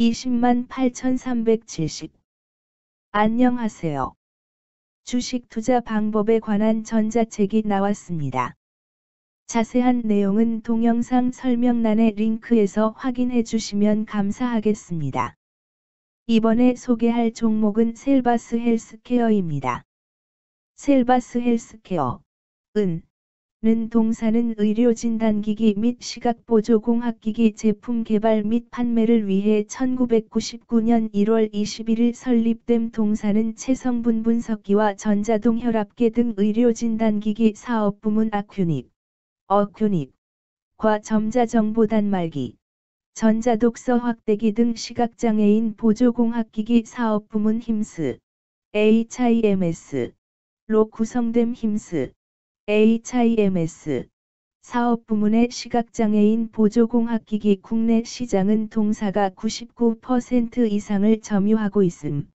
20만 8370 안녕하세요. 주식 투자 방법에 관한 전자책이 나왔습니다. 자세한 내용은 동영상 설명란의 링크에서 확인해 주시면 감사하겠습니다. 이번에 소개할 종목은 셀바스 헬스케어입니다. 셀바스 헬스케어, 은, 는 동사는 의료진단기기 및 시각보조공학기기 제품 개발 및 판매를 위해 1999년 1월 21일 설립됨 동사는 체성분 분석기와 전자동 혈압계 등 의료진단기기 사업 부문 아큐닉, 어큐닉, 과 점자정보 단 말기, 전자독서 확대기 등 시각장애인 보조공학기기 사업 부문 힘스, HIMS, 로 구성됨 힘스, HIMS 사업 부문의 시각장애인 보조공학기기 국내 시장은 동사가 99% 이상을 점유하고 있음.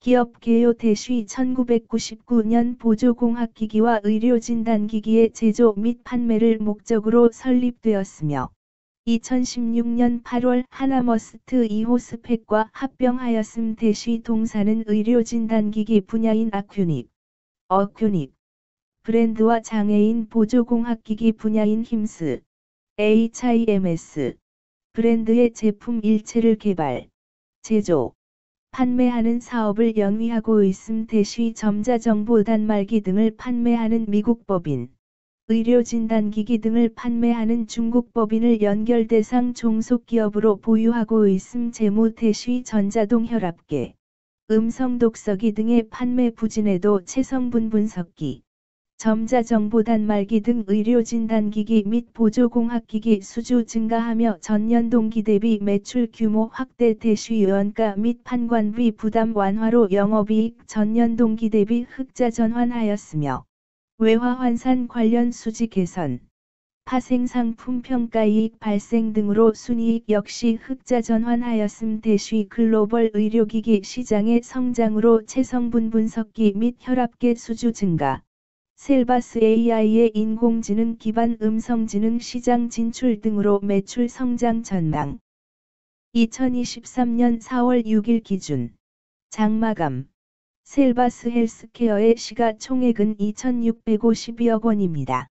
기업 개요 대쉬 1999년 보조공학기기와 의료진단기기의 제조 및 판매를 목적으로 설립되었으며 2016년 8월 하나머스트 2호 스펙과 합병하였음 대쉬 동사는 의료진단기기 분야인 아큐닉, 어큐닉, 브랜드와 장애인 보조공학기기 분야인 힘스, HIMS, 브랜드의 제품 일체를 개발, 제조, 판매하는 사업을 영위하고 있음 대쉬 점자정보 단말기 등을 판매하는 미국 법인, 의료진단기기 등을 판매하는 중국 법인을 연결 대상 종속기업으로 보유하고 있음 재무 대쉬 전자동 혈압계, 음성 독서기 등의 판매 부진에도 체성분 분석기, 점자정보 단말기 등 의료진단기기 및 보조공학기기 수주 증가하며 전년 동기 대비 매출 규모 확대 대쉬 연가 및 판관비 부담 완화로 영업이익 전년 동기 대비 흑자 전환하였으며 외화 환산 관련 수지 개선, 파생상품 평가이익 발생 등으로 순이익 역시 흑자 전환하였음 대쉬 글로벌 의료기기 시장의 성장으로 체성분 분석기 및 혈압계 수주 증가, 셀바스 AI의 인공지능 기반 음성지능 시장 진출 등으로 매출 성장 전망. 2023년 4월 6일 기준 장마감 셀바스 헬스케어의 시가총액은 2,652억 원입니다.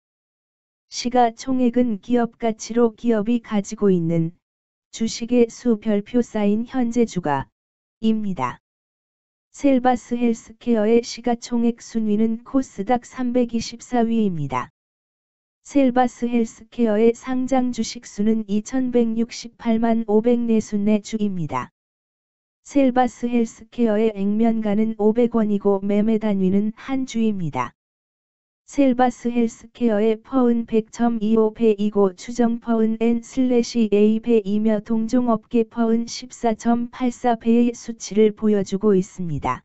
시가총액은 기업 가치로 기업이 가지고 있는 주식의 수 별표 쌓인 현재 주가입니다. 셀바스 헬스케어의 시가총액 순위는 코스닥 324위입니다. 셀바스 헬스케어의 상장 주식수는 2168만 504순내 주입니다. 셀바스 헬스케어의 액면가는 500원이고 매매 단위는 한 주입니다. 셀바스 헬스케어의 PER은 100.25배이고 추정 PER은 N/A배이며 동종업계 PER은 14.84배의 수치를 보여주고 있습니다.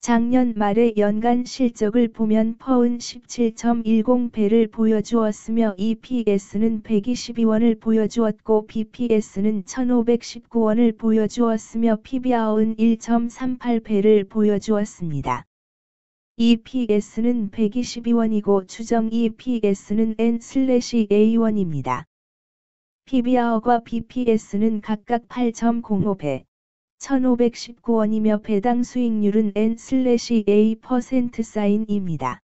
작년 말의 연간 실적을 보면 PER은 17.10배를 보여주었으며 EPS는 122원을 보여주었고 BPS는 1519원을 보여주었으며 PBR은 1.38배를 보여주었습니다. EPS는 122원이고 추정 EPS는 N/A1입니다. PBR과 BPS는 각각 8.05배, 1519원이며 배당 수익률은 N/A% 사인입니다.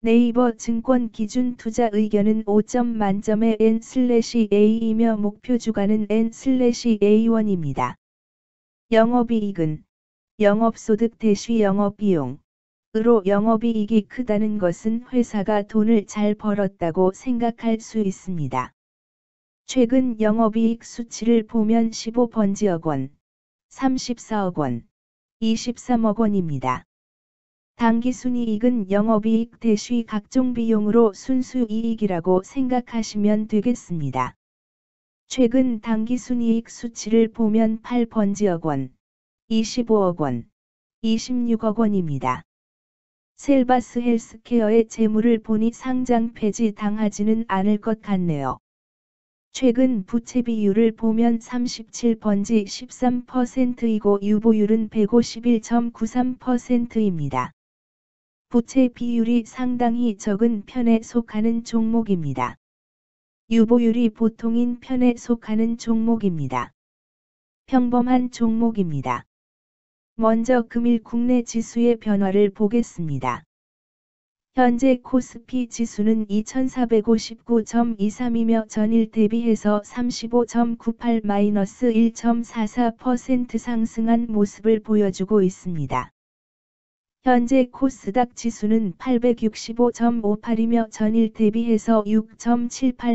네이버 증권 기준 투자 의견은 5점 만점의 N/A이며 목표 주가는 N/A1입니다. 영업이익은 영업소득 대시 영업비용 으로 영업이익이 크다는 것은 회사가 돈을 잘 벌었다고 생각할 수 있습니다. 최근 영업이익 수치를 보면 15번지억 원, 34억 원, 23억 원입니다. 당기순이익은 영업이익 대시 각종 비용으로 순수이익이라고 생각하시면 되겠습니다. 최근 당기순이익 수치를 보면 8번지억 원, 25억 원, 26억 원입니다. 셀바스 헬스케어의 재물을 보니 상장 폐지 당하지는 않을 것 같네요. 최근 부채 비율을 보면 37번지 13%이고 유보율은 151.93%입니다. 부채 비율이 상당히 적은 편에 속하는 종목입니다. 유보율이 보통인 편에 속하는 종목입니다. 평범한 종목입니다. 먼저 금일 국내 지수의 변화를 보겠습니다. 현재 코스피 지수는 2459.23이며 전일 대비해서 35.98-1.44% 상승한 모습을 보여주고 있습니다. 현재 코스닥 지수는 865.58이며 전일 대비해서 6.78